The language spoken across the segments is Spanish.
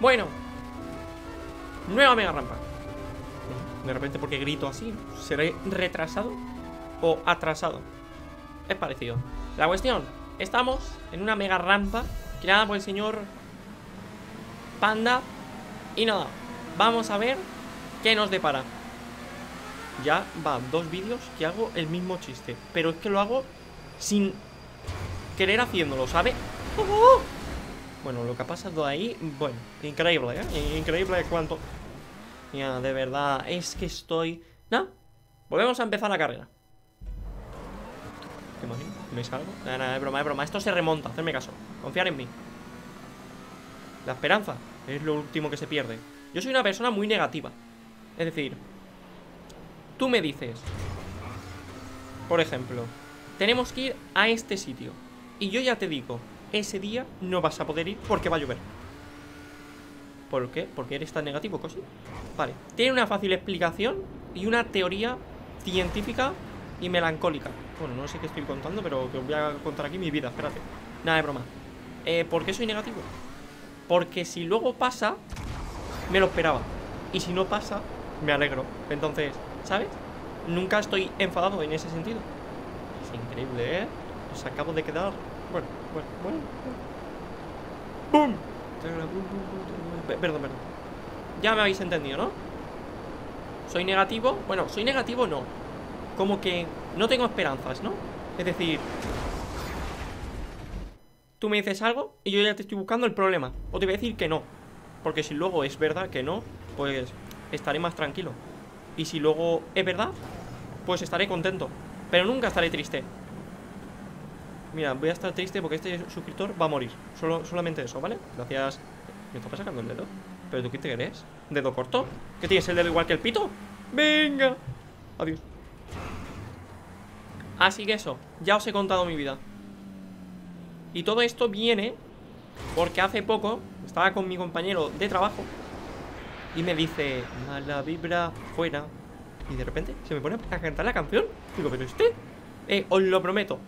Bueno Nueva mega rampa De repente porque grito así ¿Seré retrasado o atrasado? Es parecido La cuestión Estamos en una mega rampa Creada por el señor Panda Y nada Vamos a ver qué nos depara Ya va dos vídeos que hago el mismo chiste Pero es que lo hago sin querer haciéndolo, ¿sabe? ¡Oh! Bueno, lo que ha pasado ahí, bueno, increíble, ¿eh? Increíble cuánto... Mira, de verdad, es que estoy... ¿No? Volvemos a empezar la carrera ¿Qué imagino? ¿Me salgo? Nada, nada, es broma, es broma Esto se remonta, hacerme caso Confiar en mí La esperanza es lo último que se pierde Yo soy una persona muy negativa Es decir Tú me dices Por ejemplo Tenemos que ir a este sitio Y yo ya te digo ese día no vas a poder ir porque va a llover. ¿Por qué? Porque eres tan negativo, Cosi. Vale. Tiene una fácil explicación y una teoría científica y melancólica. Bueno, no sé qué estoy contando, pero que os voy a contar aquí mi vida. Espérate. Nada de broma. Eh, ¿Por qué soy negativo? Porque si luego pasa, me lo esperaba. Y si no pasa, me alegro. Entonces, ¿sabes? Nunca estoy enfadado en ese sentido. Es increíble, ¿eh? Os acabo de quedar bueno, bueno, bueno. ¡Bum! Perdón, perdón. Ya me habéis entendido, ¿no? Soy negativo. Bueno, soy negativo no. Como que no tengo esperanzas, ¿no? Es decir, tú me dices algo y yo ya te estoy buscando el problema. O te voy a decir que no. Porque si luego es verdad que no, pues estaré más tranquilo. Y si luego es verdad, pues estaré contento. Pero nunca estaré triste. Mira, voy a estar triste porque este suscriptor va a morir Solo, Solamente eso, ¿vale? Gracias ¿Me está sacando el dedo? ¿Pero tú qué te crees? ¿Dedo corto? ¿Qué tienes el dedo igual que el pito? ¡Venga! Adiós Así que eso, ya os he contado mi vida Y todo esto viene Porque hace poco Estaba con mi compañero de trabajo Y me dice Mala vibra fuera Y de repente se me pone a cantar la canción Digo, pero este Eh, os lo prometo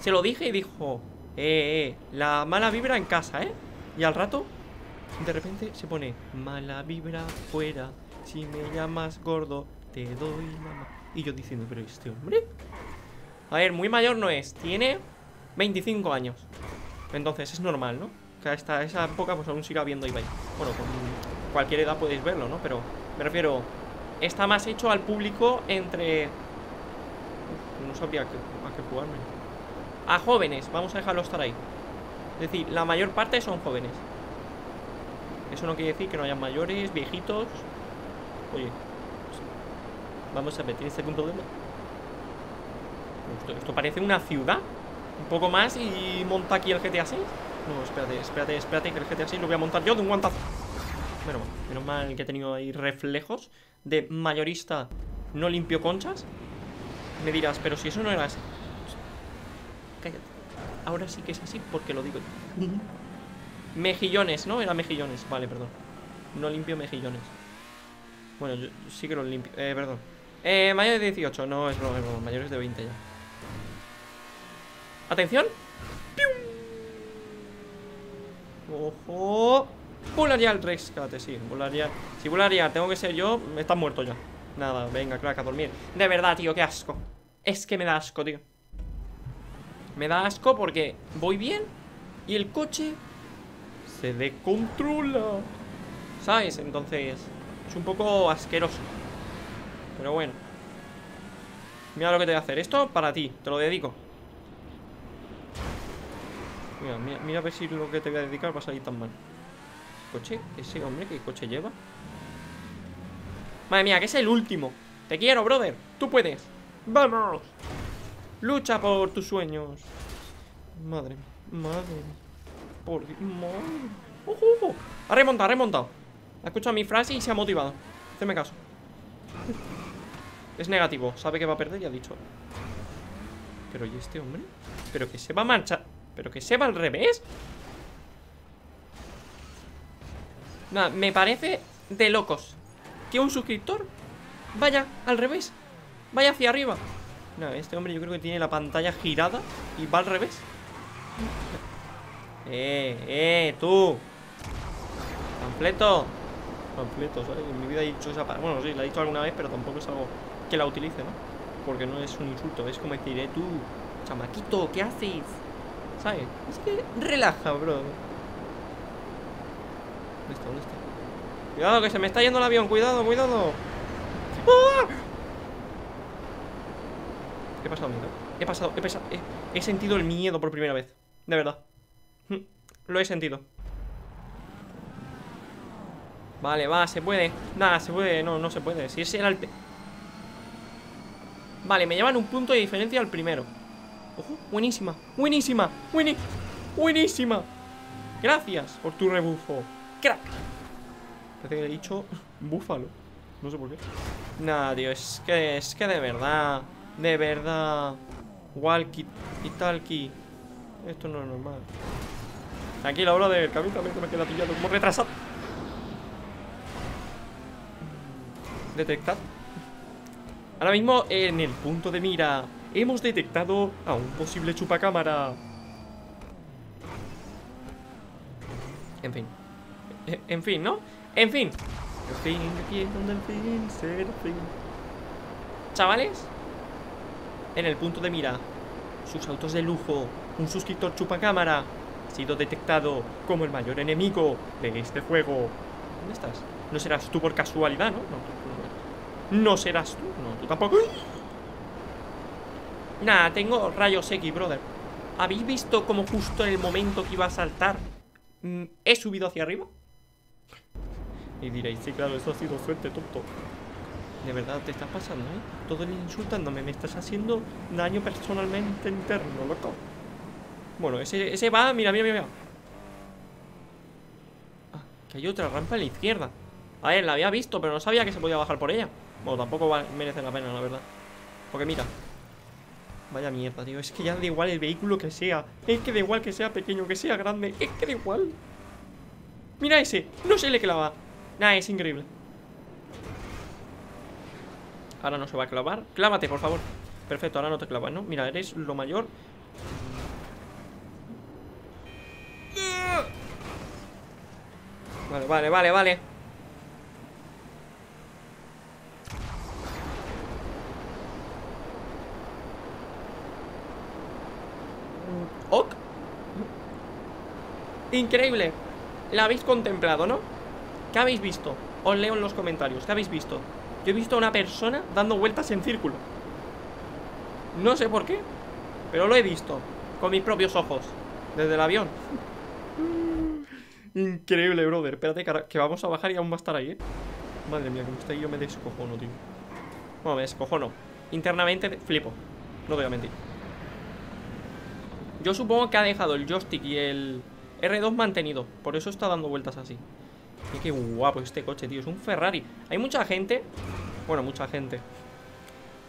se lo dije y dijo Eh, eh, la mala vibra en casa, ¿eh? Y al rato, de repente se pone Mala vibra fuera Si me llamas gordo, te doy la Y yo diciendo, pero este hombre A ver, muy mayor no es Tiene 25 años. Entonces es normal, ¿no? Que hasta esa época pues aún siga viendo Ibai Bueno, con cualquier edad podéis verlo, ¿no? Pero me refiero Está más hecho al público entre No sabría a qué, a qué jugarme a jóvenes, vamos a dejarlo estar ahí. Es decir, la mayor parte son jóvenes. Eso no quiere decir que no haya mayores, viejitos. Oye Vamos a ver, ¿tienes algún problema? Esto, esto parece una ciudad. Un poco más y monta aquí el GTA 6 No, espérate, espérate, espérate Que el GTA 6 lo voy a montar yo de un guantazo. Bueno, menos mal que he tenido ahí reflejos De mayorista no limpio conchas. Me dirás, pero si eso no era así Ahora sí que es así porque lo digo Mejillones, ¿no? Era mejillones, vale, perdón. No limpio mejillones. Bueno, yo sí que lo limpio, eh, perdón. Eh, mayores de 18, no es broma, mayores de 20 ya. Atención Ojo Bularial, rescate, sí, Bularial Si Bularial tengo que ser yo, estás muerto ya. Nada, venga, crack, a dormir. De verdad, tío, qué asco. Es que me da asco, tío me da asco porque voy bien y el coche se descontrola. ¿Sabes? Entonces es un poco asqueroso. Pero bueno. Mira lo que te voy a hacer. Esto para ti, te lo dedico. Mira, mira, mira a ver si lo que te voy a dedicar va a salir tan mal. ¿Coche? ¿Ese hombre qué coche lleva? Madre mía, que es el último. Te quiero, brother. Tú puedes. ¡Vamos! Lucha por tus sueños. Madre madre Por madre. ¡Ojo, Ha remontado, ha remontado. Ha escuchado mi frase y se ha motivado. Hazme caso. Es negativo, sabe que va a perder y ha dicho. Pero ¿y este hombre? Pero que se va a marchar. Pero que se va al revés. Nada, me parece de locos. Que un suscriptor vaya al revés. Vaya hacia arriba. No, este hombre yo creo que tiene la pantalla girada y va al revés. Eh, eh, tú. Panfleto. Panfleto, ¿sabes? En mi vida he dicho esa palabra. Bueno, sí, la he dicho alguna vez, pero tampoco es algo que la utilice, ¿no? Porque no es un insulto, es como decir, eh, tú, chamaquito, ¿qué haces? ¿Sabes? Es que relaja, bro. ¿Dónde está? ¿Dónde está? Cuidado, que se me está yendo el avión, cuidado, cuidado. ¡Ah! He pasado miedo. He pasado, he, pasado, he, sentido el miedo por primera vez. De verdad. Hm, Lo he sentido. Vale, va, se puede. Nada, se puede. No, no se puede. Si ese era el. Vale, me llevan un punto de diferencia al primero. Ojo, buenísima, buenísima, buenísima. Gracias por tu rebufo. Crack. Parece que he dicho búfalo. No sé por qué. Nada, tío, es que, es que de verdad, de verdad. Walkie y talkie. Esto no es normal. Aquí la hora del camino también me queda pillado como retrasado. Detectar. Ahora mismo en el punto de mira hemos detectado a un posible chupacámara. En fin. En fin, ¿no? En fin. En fin, aquí es donde el fin será el fin. Chavales, en el punto de mira, sus autos de lujo, un suscriptor chupacámara, ha sido detectado como el mayor enemigo de este juego. ¿Dónde estás? No serás tú por casualidad, ¿no? No, no, no serás tú, no, tú tampoco. Nah, tengo rayos X, brother. ¿Habéis visto cómo justo en el momento que iba a saltar mm, he subido hacia arriba? Y diréis, sí, claro, eso ha sido suerte, tonto. De verdad, te estás pasando, ¿eh? Todo el insultándome, me estás haciendo daño personalmente interno, loco. Bueno, ese, ese va, mira, mira, mira. Ah, que hay otra rampa a la izquierda. A ver, la había visto, pero no sabía que se podía bajar por ella. Bueno, tampoco va- merece la pena, la verdad. Porque mira. Vaya mierda, tío. Es que ya da igual el vehículo que sea. Es que da igual que sea pequeño, que sea grande. Es que da igual. Mira ese. No se le clava. Nah, es increíble. Ahora no se va a clavar. Clávate, por favor. Perfecto, ahora no te clavas, ¿no? Mira, eres lo mayor. Vale, vale, vale, vale. Ok. Increíble. La habéis contemplado, ¿no? ¿Qué habéis visto? Os leo en los comentarios. ¿Qué habéis visto? Yo he visto a una persona dando vueltas en círculo. No sé por qué, pero lo he visto con mis propios ojos desde el avión. Increíble, brother. Espérate que, vamos a bajar y aún va a estar ahí, ¿eh? Madre mía, como está ahí yo me descojono, tío. Bueno, me descojono. Internamente flipo. No te voy a mentir. Yo supongo que ha dejado el joystick y el R2 mantenido. Por eso está dando vueltas así. Y qué guapo este coche, tío. Es un Ferrari. Hay mucha gente. Bueno, mucha gente.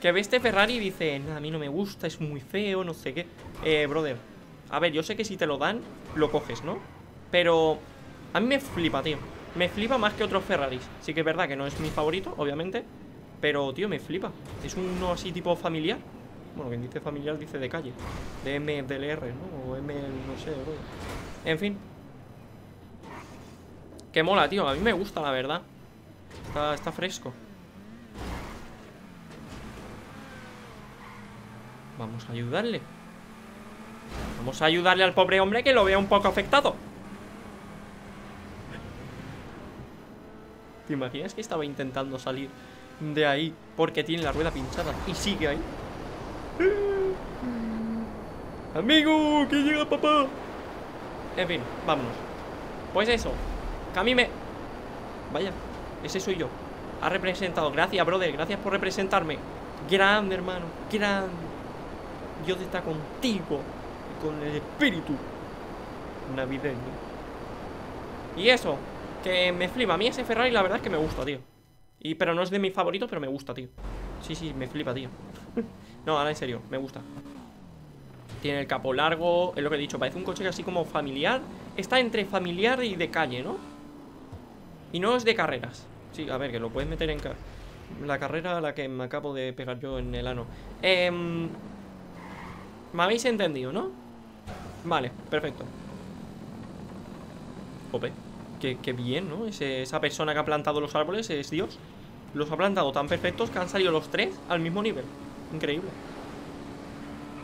Que ve este Ferrari y dice, "Nah, a mí no me gusta, es muy feo, no sé qué. Eh, brother. A ver, yo sé que si te lo dan, lo coges, ¿no? Pero a mí me flipa, tío. Me flipa más que otros Ferraris. Sí que es verdad que no es mi favorito, obviamente. Pero, tío, me flipa. Es uno así tipo familiar. Bueno, quien dice familiar dice de calle. De MDLR, ¿no? O M, no sé, bro. En fin. Que mola, tío. A mí me gusta, la verdad. Está, está fresco. Vamos a ayudarle. Vamos a ayudarle al pobre hombre que lo vea un poco afectado. ¿Te imaginas que estaba intentando salir de ahí porque tiene la rueda pinchada y sigue ahí? Amigo, que llega papá. En fin, vámonos. Pues eso, a mí me... Vaya, ese soy yo. Ha representado. Gracias, brother. Gracias por representarme. Grande, hermano. Grande. Dios está contigo. y Con el espíritu navideño. Y eso, que me flipa. A mí ese Ferrari la verdad es que me gusta, tío. Y, pero no es de mis favoritos, pero me gusta, tío. Sí, sí, me flipa, tío. no, ahora en serio, me gusta. Tiene el capo largo, es lo que he dicho, parece un coche así como familiar. Está entre familiar y de calle, ¿no? Y no es de carreras. Sí, a ver, que lo puedes meter en ca- la carrera a la que me acabo de pegar yo en el ano. Em, ¿Me habéis entendido, no? Vale, perfecto. Jope. Qué, bien, ¿no? esa persona que ha plantado los árboles es Dios Los ha plantado tan perfectos que han salido los tres al mismo nivel Increíble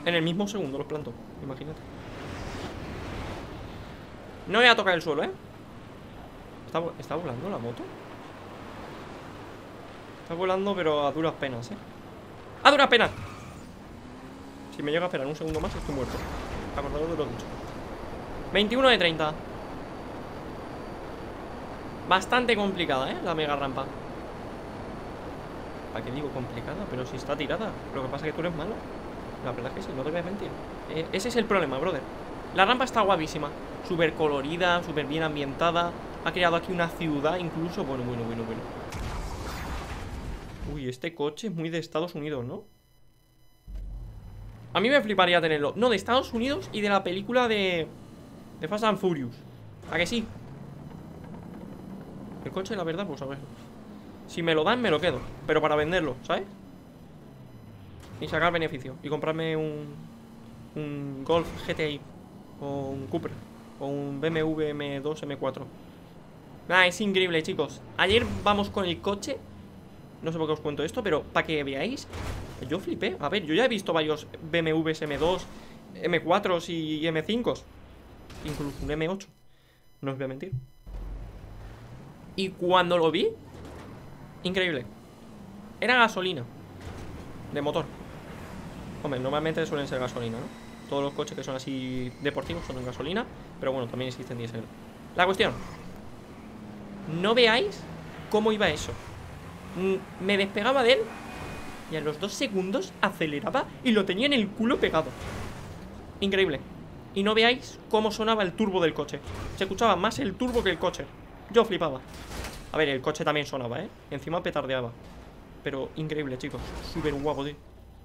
En el mismo segundo los plantó, imagínate No voy a tocar el suelo, ¿eh? ¿Está, ¿Está volando la moto? Está volando pero a duras penas, ¿eh? ¡A duras penas! Si me llega a esperar un segundo más estoy muerto Acordaros de lo dicho 21 de 30 Bastante complicada, ¿eh? La mega rampa ¿Para qué digo complicada? Pero si está tirada Lo que pasa es que tú eres malo La verdad es que sí, no te voy a mentir eh, Ese es el problema, brother La rampa está guapísima Súper colorida, súper bien ambientada Ha creado aquí una ciudad incluso Bueno, bueno, bueno, bueno Uy, este coche es muy de Estados Unidos, ¿no? A mí me fliparía tenerlo No, de Estados Unidos y de la película de... De Fast and Furious ¿A que sí? El coche, la verdad, pues a ver Si me lo dan, me lo quedo Pero para venderlo, ¿sabes? Y sacar beneficio Y comprarme un... Un Golf GTI O un Cooper O un BMW M2 M4 Ah, es increíble, chicos. Ayer vamos con el coche. No sé por qué os cuento esto Pero para que veáis Yo flipé. A ver, yo ya he visto varios BMWs M2 M4s y M5s Incluso un M8 No os voy a mentir. Y cuando lo vi Increíble. Era gasolina De motor. Hombre, normalmente suelen ser gasolina, ¿no? Todos los coches que son así deportivos son en gasolina Pero bueno, también existen diésel. La cuestión No veáis cómo iba eso. Mm, Me despegaba de él Y a los dos segundos aceleraba Y lo tenía en el culo pegado. Increíble. Y no veáis cómo sonaba el turbo del coche. Se escuchaba más el turbo que el coche. Yo flipaba. A ver, el coche también sonaba, ¿eh? Encima petardeaba. Pero increíble, chicos. Súper guapo, tío.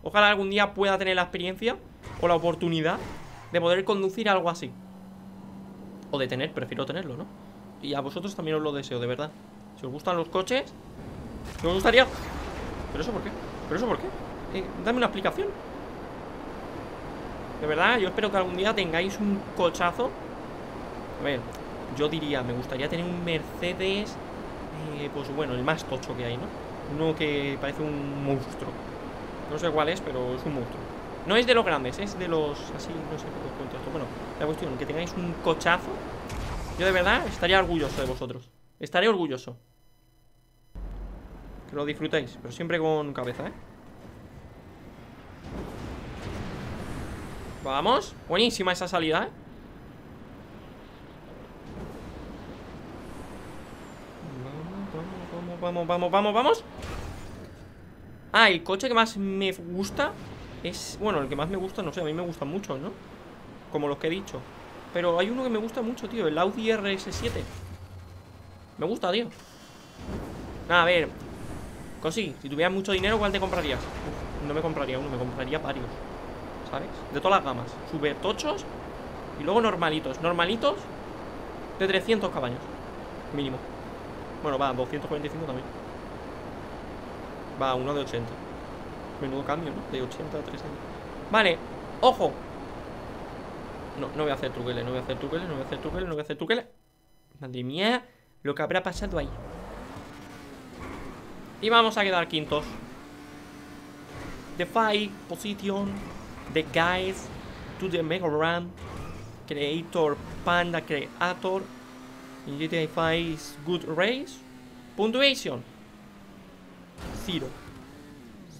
Ojalá algún día pueda tener la experiencia O la oportunidad De poder conducir algo así. O de tener, prefiero tenerlo, ¿no? Y a vosotros también os lo deseo, de verdad. Si os gustan los coches Me gustaría. ¿Pero eso por qué? ¿Pero eso por qué? Eh, dame una explicación. De verdad, yo espero que algún día tengáis un cochazo. A ver, yo diría, me gustaría tener un Mercedes eh, Pues bueno, el más tocho que hay, ¿no? Uno que parece un monstruo. No sé cuál es, pero es un monstruo. No es de los grandes, es de los... Así, no sé qué cuento esto. Bueno, la cuestión, que tengáis un cochazo Yo de verdad estaría orgulloso de vosotros Estaré orgulloso Que lo disfrutéis Pero siempre con cabeza, ¿eh? Vamos Buenísima esa salida, ¿eh? vamos, vamos, vamos, vamos Ah, el coche que más me gusta Es, bueno, el que más me gusta, no sé, a mí me gustan mucho, ¿no? Como los que he dicho Pero hay uno que me gusta mucho, tío El Audi RS7 Me gusta, tío. A ver. Cosi, si tuvieras mucho dinero, ¿cuál te comprarías? no me compraría uno, me compraría varios ¿Sabes? De todas las gamas. Super tochos Y luego normalitos. Normalitos De 300 caballos Mínimo. Bueno, va, 245 también. Va, uno de 80 Menudo cambio, ¿no? De 80 a 300 Vale, ojo No, no voy a hacer truqueles No voy a hacer truqueles, no voy a hacer truqueles No voy a hacer truqueles Madre mía, lo que habrá pasado ahí Y vamos a quedar quintos The five position The guys To the Mega Run Creator Panda Creator In GTA 5 is good race. Puntuation. Zero.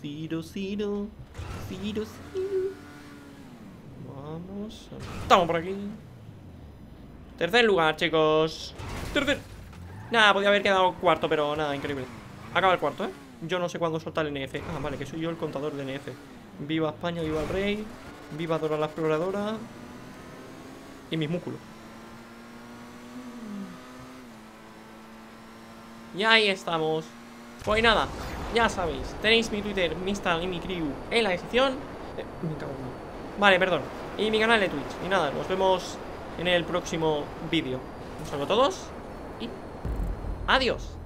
Zero, zero. Zero, zero. Vamos. Estamos por aquí. Tercer lugar, chicos. Tercer. Nada, podía haber quedado cuarto, pero nada, increíble. Acaba el cuarto, ¿eh? Yo no sé cuándo soltar el NF. Ah, vale, que soy yo el contador de NF. Viva España, viva el rey. Viva Dora la exploradora. Y mis músculos. Y ahí estamos Pues nada, ya sabéis Tenéis mi Twitter, mi Instagram y mi crew En la descripción eh, Vale, perdón Y mi canal de Twitch. Y nada, nos vemos en el próximo vídeo. Un saludo a todos Y adiós